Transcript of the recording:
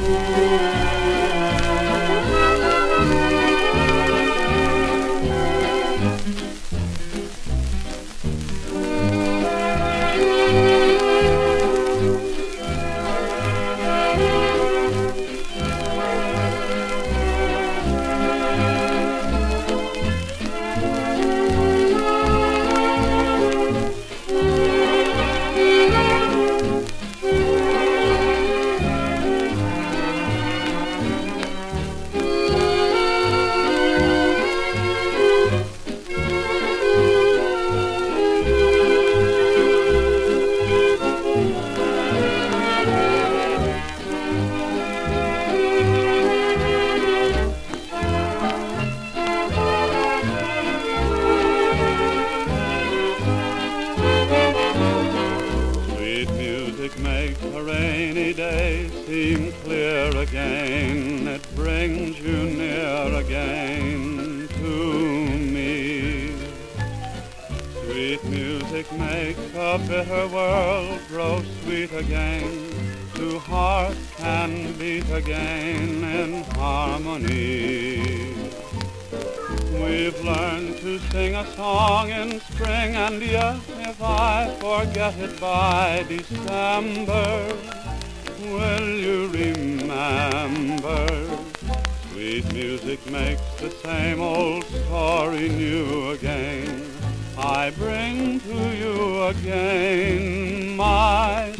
music makes a rainy day seem clear again. It brings you near again to me. Sweet music makes a bitter world grow sweet again. Two hearts can beat again in harmony. We've learned sing a song in spring, and yet if I forget it by December, will you remember? Sweet music makes the same old story new again. I bring to you again my.